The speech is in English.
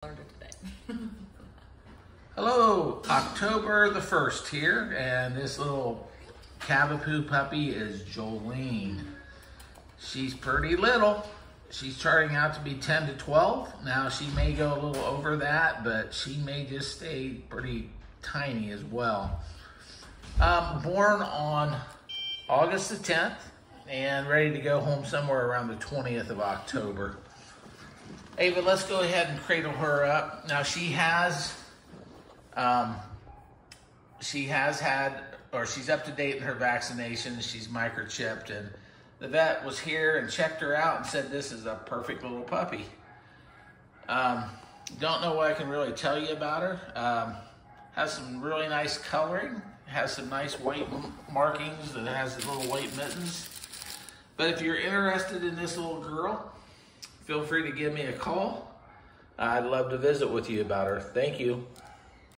Hello, October the 1st here, and this little Cavapoo puppy is Jolene. She's pretty little. She's starting out to be 10 to 12. Now she may go a little over that, but she may just stay pretty tiny as well. Um, born on August the 10th and ready to go home somewhere around the 20th of October. Ava, let's go ahead and cradle her up. Now she has, um, she has had, or she's up to date in her vaccinations. She's microchipped, and the vet was here and checked her out and said this is a perfect little puppy. Um, don't know what I can really tell you about her. Um, has some really nice coloring. Has some nice white markings that has little white mittens. But if you're interested in this little girl, feel free to give me a call. I'd love to visit with you about her. Thank you.